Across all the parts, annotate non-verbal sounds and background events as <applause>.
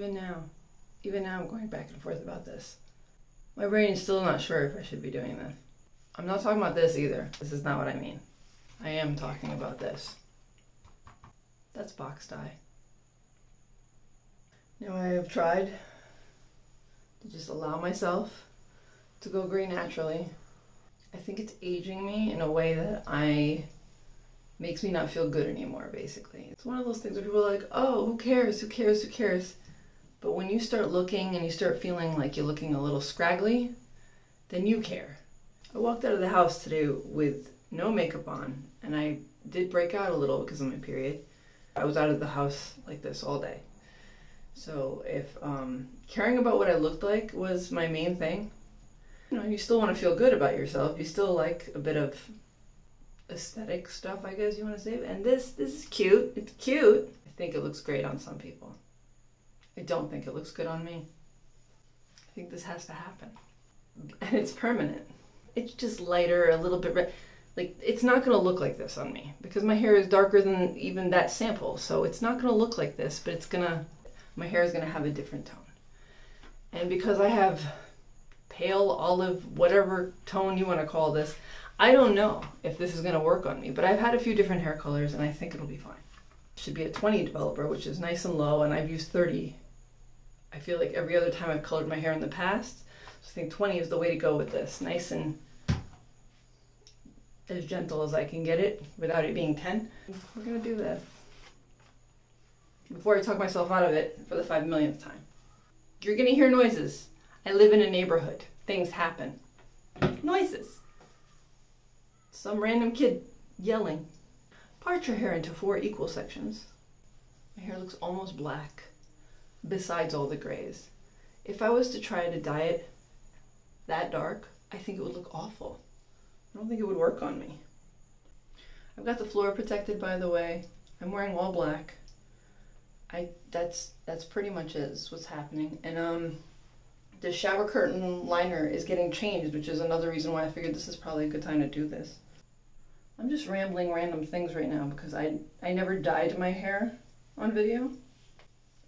even now, even now I'm going back and forth about this. My brain is still not sure if I should be doing this. I'm not talking about this either. This is not what I mean. I am talking about this. That's box dye. Now I have tried to just allow myself to go green naturally. I think it's aging me in a way that I makes me not feel good anymore, basically. It's one of those things where people are like, oh, who cares? Who cares? Who cares? But when you start looking and you start feeling like you're looking a little scraggly, then you care. I walked out of the house today with no makeup on, and I did break out a little because of my period. I was out of the house like this all day. So if um, caring about what I looked like was my main thing, you know, you still want to feel good about yourself. You still like a bit of aesthetic stuff, I guess you want to say. And this, this is cute. It's cute. I think it looks great on some people. I don't think it looks good on me. I think this has to happen. And it's permanent. It's just lighter, a little bit red. Like, it's not going to look like this on me because my hair is darker than even that sample. So it's not going to look like this, but it's going to, my hair is going to have a different tone. And because I have pale olive, whatever tone you want to call this, I don't know if this is going to work on me, but I've had a few different hair colors and I think it'll be fine. Should be a 20 developer, which is nice and low, and I've used 30. I feel like every other time I've colored my hair in the past, so I think 20 is the way to go with this. Nice and as gentle as I can get it without it being 10. We're to do this. Before I talk myself out of it for the five millionth time. You're to hear noises. I live in a neighborhood. Things happen. Noises. Some random kid yelling. Part your hair into four equal sections. My hair looks almost black, besides all the grays. If I was to try to dye it that dark, I think it would look awful. I don't think it would work on me. I've got the floor protected by the way. I'm wearing all black. I that's that's pretty much is what's happening. And um the shower curtain liner is getting changed, which is another reason why I figured this is probably a good time to do this. I'm just rambling random things right now because I I never dyed my hair on video.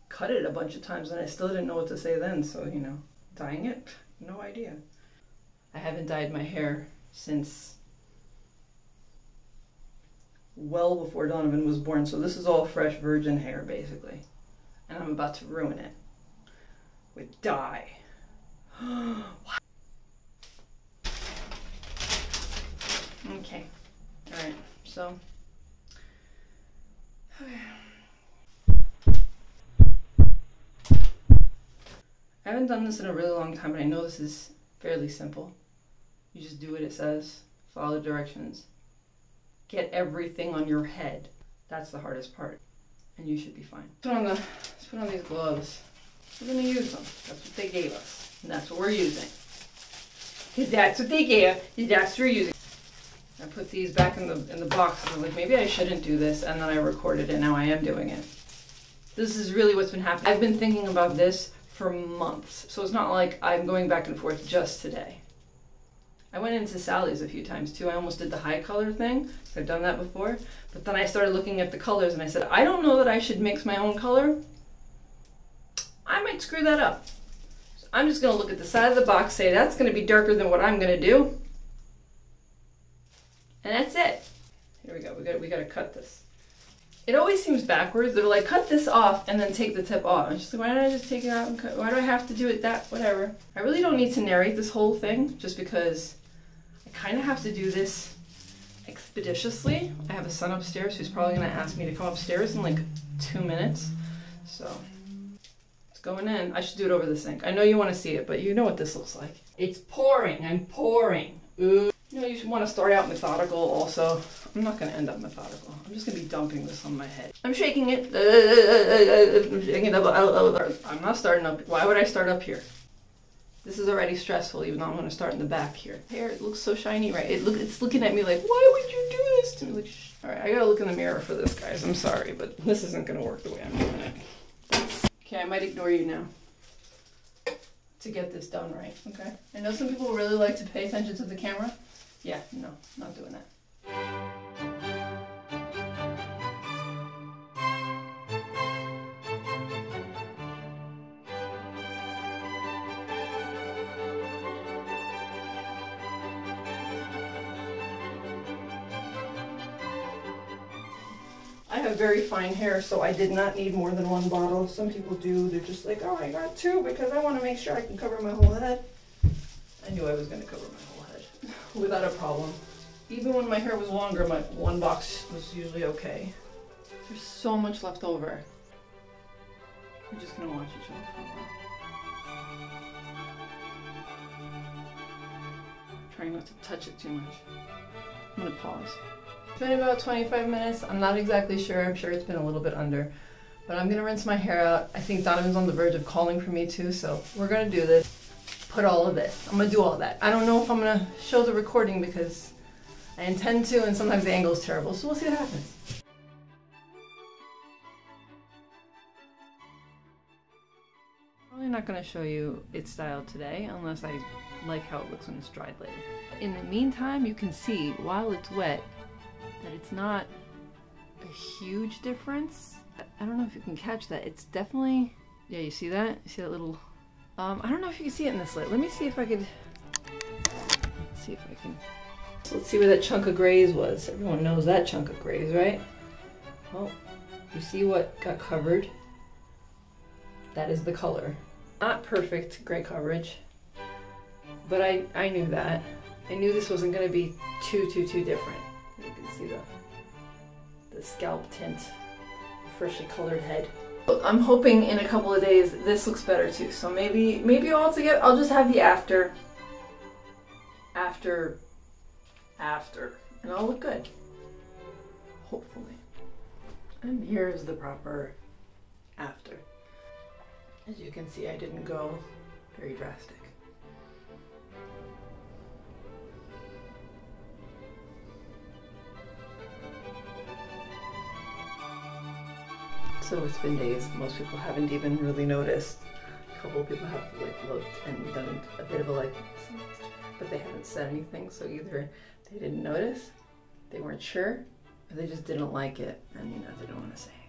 Cut it a bunch of times and I still didn't know what to say then, so you know, dyeing it, no idea. I haven't dyed my hair since well before Donovan was born, so this is all fresh virgin hair basically. And I'm about to ruin it with dye. <gasps> okay. Alright, so Okay. <sighs> I haven't done this in a really long time, but I know this is fairly simple. You just do what it says, follow the directions, get everything on your head. That's the hardest part, and you should be fine. Put on the, let's put on these gloves. We're gonna use them. That's what they gave us, and that's what we're using. Cause that's what they gave. That's what we're using. I put these back in the in the box. I was like, maybe I shouldn't do this, and then I recorded it. Now I am doing it. This is really what's been happening. I've been thinking about this for months, so it's not like I'm going back and forth just today. I went into Sally's a few times too. I almost did the high color thing. I've done that before. But then I started looking at the colors and I said, I don't know that I should mix my own color. I might screw that up. So I'm just going to look at the side of the box, say that's going to be darker than what I'm going to do. And that's it. Here we go. We got we got to cut this. It always seems backwards. They're like, cut this off and then take the tip off. I'm just like, why don't I just take it out and cut? Why do I have to do it that? Whatever. I really don't need to narrate this whole thing just because I kind of have to do this expeditiously. I have a son upstairs who's probably going to ask me to come upstairs in like two minutes. So it's going in. I should do it over the sink. I know you want to see it, but you know what this looks like. It's pouring. I'm pouring. Ooh. You know, you want to start out methodical also. I'm not going to end up methodical. I'm just going to be dumping this on my head. I'm shaking it. Uh, uh, uh, I'm shaking it up. I'm not starting up. Why would I start up here? This is already stressful, even though I'm going to start in the back here. Hair, it looks so shiny, right? It look, it's looking at me like, why would you do this to me? Like, all right, I gotta look in the mirror for this, guys. I'm sorry, but this isn't going to work the way I'm doing it. Okay, I might ignore you now to get this done right, okay? I know some people really like to pay attention to the camera yeah, no, not doing that. I have very fine hair, so I did not need more than one bottle. Some people do. They're just like, oh, I got two because I want to make sure I can cover my whole head. I knew I was going to cover my whole head without a problem. Even when my hair was longer, my one box was usually okay. There's so much left over. We're just gonna watch each other. Trying not to touch it too much. I'm gonna pause. It's been about 25 minutes. I'm not exactly sure. I'm sure it's been a little bit under. But I'm gonna rinse my hair out. I think Donovan's on the verge of calling for me too, so we're gonna do this. Put all of this. I'm gonna do all that. I don't know if I'm gonna show the recording because I intend to, and sometimes the angle is terrible, so we'll see what happens. Probably not to show you its style today unless I like how it looks when it's dried later. In the meantime, you can see while it's wet that it's not a huge difference. I don't know if you can catch that. It's definitely, yeah, you see that? You see that little, um, I don't know if you can see it in this light. Let me see if I could, see if I can. So let's see where that chunk of grays was. Everyone knows that chunk of grays, right? Well, you see what got covered? That is the color. Not perfect gray coverage, but I, I knew that. I knew this wasn't going to be too, too, too different. You can see the, the scalp tint, freshly colored head. I'm hoping in a couple of days this looks better too. So maybe, maybe all together, I'll just have the after, after, after, and I'll look good. Hopefully. And here's the proper after. As you can see, I didn't go very drastic. So it's been days. Most people haven't even really noticed. A couple of people have like looked and done a bit of a like, but they haven't said anything. So either they didn't notice, they weren't sure, or they just didn't like it, and you know they don't want to say.